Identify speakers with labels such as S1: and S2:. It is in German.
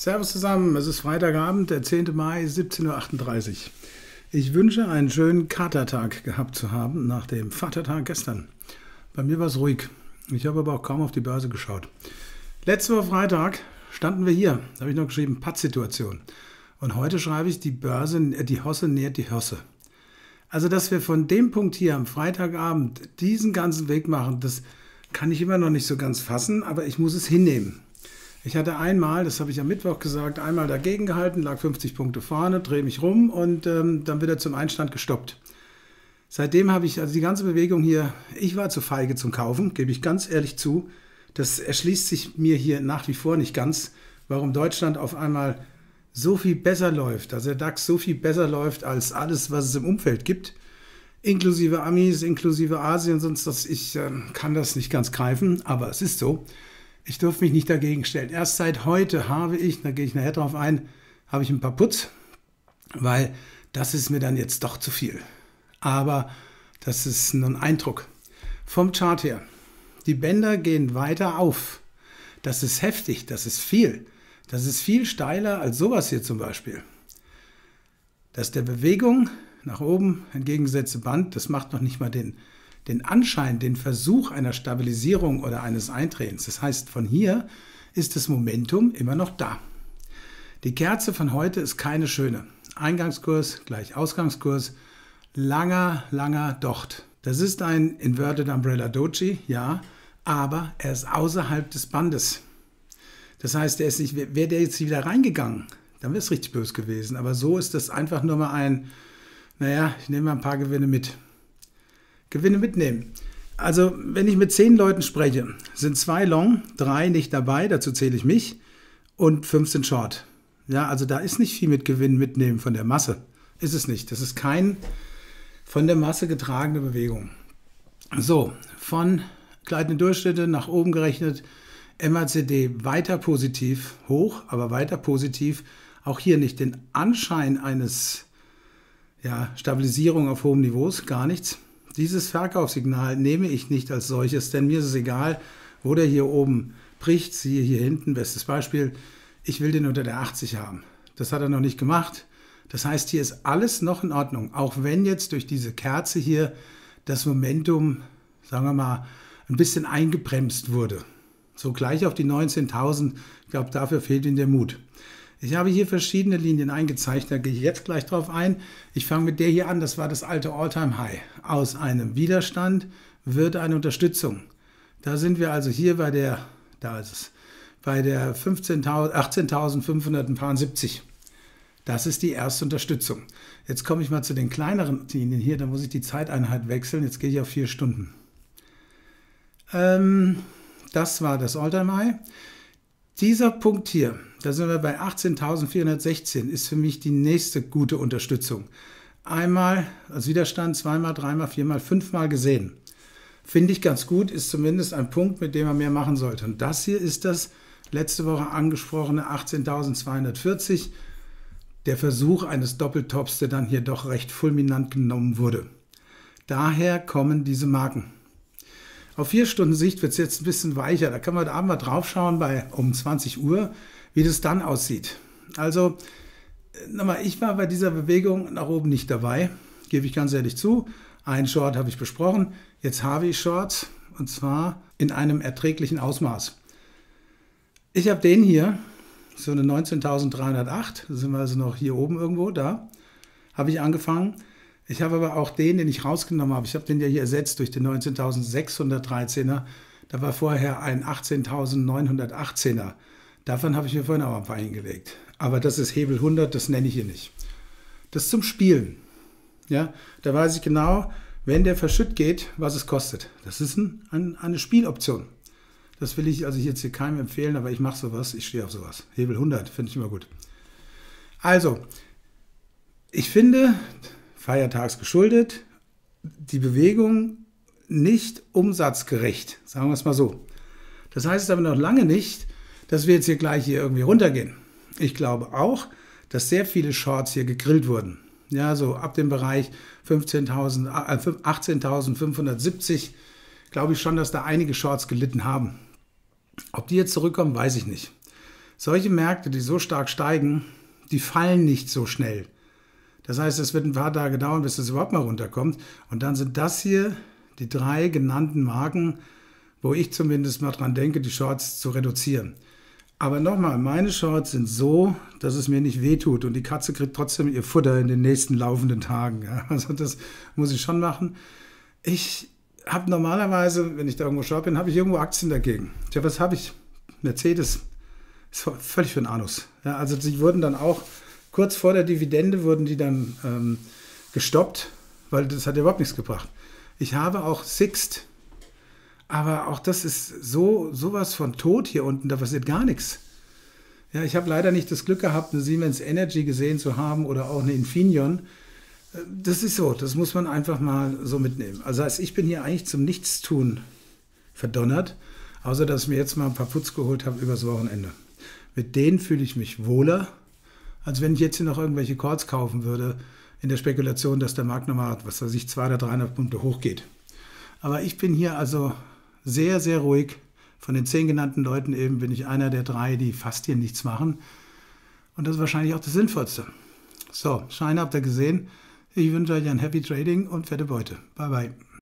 S1: Servus zusammen, es ist Freitagabend, der 10. Mai, 17.38 Uhr. Ich wünsche einen schönen Katertag gehabt zu haben nach dem Vatertag gestern. Bei mir war es ruhig. Ich habe aber auch kaum auf die Börse geschaut. Letzte Woche Freitag standen wir hier. Da habe ich noch geschrieben, Pattsituation. Und heute schreibe ich, die Börse, äh, die Hosse nährt die Hosse. Also, dass wir von dem Punkt hier am Freitagabend diesen ganzen Weg machen, das kann ich immer noch nicht so ganz fassen, aber ich muss es hinnehmen. Ich hatte einmal, das habe ich am Mittwoch gesagt, einmal dagegen gehalten, lag 50 Punkte vorne, drehe mich rum und ähm, dann wird er zum Einstand gestoppt. Seitdem habe ich also die ganze Bewegung hier, ich war zu feige zum Kaufen, gebe ich ganz ehrlich zu. Das erschließt sich mir hier nach wie vor nicht ganz, warum Deutschland auf einmal so viel besser läuft, also der DAX so viel besser läuft als alles, was es im Umfeld gibt, inklusive Amis, inklusive Asien, sonst das, ich äh, kann das nicht ganz greifen, aber es ist so. Ich durfte mich nicht dagegen stellen. Erst seit heute habe ich, da gehe ich nachher drauf ein, habe ich ein paar Putz, weil das ist mir dann jetzt doch zu viel. Aber das ist nur ein Eindruck. Vom Chart her. Die Bänder gehen weiter auf. Das ist heftig, das ist viel. Das ist viel steiler als sowas hier zum Beispiel. Dass der Bewegung nach oben entgegengesetzte Band, das macht noch nicht mal den den Anschein, den Versuch einer Stabilisierung oder eines Eintretens. Das heißt, von hier ist das Momentum immer noch da. Die Kerze von heute ist keine schöne. Eingangskurs gleich Ausgangskurs, langer, langer Docht. Das ist ein Inverted Umbrella Doji, ja, aber er ist außerhalb des Bandes. Das heißt, er ist nicht, wäre der jetzt wieder reingegangen, dann wäre es richtig böse gewesen. Aber so ist das einfach nur mal ein, naja, ich nehme mal ein paar Gewinne mit. Gewinne mitnehmen. Also, wenn ich mit zehn Leuten spreche, sind zwei Long, drei nicht dabei, dazu zähle ich mich, und 15 Short. Ja, also da ist nicht viel mit Gewinn mitnehmen von der Masse. Ist es nicht. Das ist kein von der Masse getragene Bewegung. So, von gleitenden Durchschnitte nach oben gerechnet, MACD weiter positiv, hoch, aber weiter positiv. Auch hier nicht den Anschein eines ja, Stabilisierung auf hohen Niveaus, gar nichts. Dieses Verkaufssignal nehme ich nicht als solches, denn mir ist es egal, wo der hier oben bricht. Siehe hier hinten, bestes Beispiel. Ich will den unter der 80 haben. Das hat er noch nicht gemacht. Das heißt, hier ist alles noch in Ordnung. Auch wenn jetzt durch diese Kerze hier das Momentum, sagen wir mal, ein bisschen eingebremst wurde. So gleich auf die 19.000. Ich glaube, dafür fehlt ihm der Mut. Ich habe hier verschiedene Linien eingezeichnet, da gehe ich jetzt gleich drauf ein. Ich fange mit der hier an, das war das alte Alltime high Aus einem Widerstand wird eine Unterstützung. Da sind wir also hier bei der, da ist es, bei der 18.570. Das ist die erste Unterstützung. Jetzt komme ich mal zu den kleineren Linien hier, da muss ich die Zeiteinheit wechseln. Jetzt gehe ich auf vier Stunden. Ähm, das war das Alltime high dieser Punkt hier, da sind wir bei 18.416, ist für mich die nächste gute Unterstützung. Einmal als Widerstand, zweimal, dreimal, viermal, fünfmal gesehen. Finde ich ganz gut, ist zumindest ein Punkt, mit dem man mehr machen sollte. Und das hier ist das letzte Woche angesprochene 18.240, der Versuch eines Doppeltops, der dann hier doch recht fulminant genommen wurde. Daher kommen diese Marken. Auf vier Stunden Sicht wird es jetzt ein bisschen weicher. Da kann man da mal drauf schauen bei um 20 Uhr, wie das dann aussieht. Also, nochmal, ich war bei dieser Bewegung nach oben nicht dabei, gebe ich ganz ehrlich zu. Ein Short habe ich besprochen. Jetzt habe ich Shorts und zwar in einem erträglichen Ausmaß. Ich habe den hier, so eine 19.308, da sind wir also noch hier oben irgendwo, da habe ich angefangen. Ich habe aber auch den, den ich rausgenommen habe, ich habe den ja hier ersetzt durch den 19.613er. Da war vorher ein 18.918er. Davon habe ich mir vorhin auch ein paar hingelegt. Aber das ist Hebel 100, das nenne ich hier nicht. Das ist zum Spielen. Ja, da weiß ich genau, wenn der verschütt geht, was es kostet. Das ist ein, ein, eine Spieloption. Das will ich also jetzt hier keinem empfehlen, aber ich mache sowas, ich stehe auf sowas. Hebel 100 finde ich immer gut. Also, ich finde, feiertags geschuldet, die Bewegung nicht umsatzgerecht, sagen wir es mal so. Das heißt aber noch lange nicht, dass wir jetzt hier gleich hier irgendwie runtergehen. Ich glaube auch, dass sehr viele Shorts hier gegrillt wurden. Ja, so ab dem Bereich 15.000, äh, 18.570 glaube ich schon, dass da einige Shorts gelitten haben. Ob die jetzt zurückkommen, weiß ich nicht. Solche Märkte, die so stark steigen, die fallen nicht so schnell. Das heißt, es wird ein paar Tage dauern, bis es überhaupt mal runterkommt. Und dann sind das hier die drei genannten Marken, wo ich zumindest mal dran denke, die Shorts zu reduzieren. Aber nochmal, meine Shorts sind so, dass es mir nicht wehtut und die Katze kriegt trotzdem ihr Futter in den nächsten laufenden Tagen. Ja, also das muss ich schon machen. Ich habe normalerweise, wenn ich da irgendwo shop bin, habe ich irgendwo Aktien dagegen. Tja, was habe ich? Mercedes. Das war völlig für den Anus. Ja, also sie wurden dann auch, kurz vor der Dividende wurden die dann ähm, gestoppt, weil das hat überhaupt nichts gebracht. Ich habe auch Sixt, aber auch das ist so sowas von tot hier unten, da passiert gar nichts. Ja, ich habe leider nicht das Glück gehabt, eine Siemens Energy gesehen zu haben oder auch eine Infineon. Das ist so, das muss man einfach mal so mitnehmen. Also ich bin hier eigentlich zum Nichtstun verdonnert, außer dass ich mir jetzt mal ein paar Putz geholt habe übers Wochenende. Mit denen fühle ich mich wohler, als wenn ich jetzt hier noch irgendwelche Calls kaufen würde, in der Spekulation, dass der Markt nochmal, was weiß ich, 200 oder 300 Punkte hochgeht. Aber ich bin hier also sehr, sehr ruhig. Von den zehn genannten Leuten eben bin ich einer der drei, die fast hier nichts machen. Und das ist wahrscheinlich auch das Sinnvollste. So, Scheine habt ihr gesehen. Ich wünsche euch ein Happy Trading und fette Beute. Bye bye.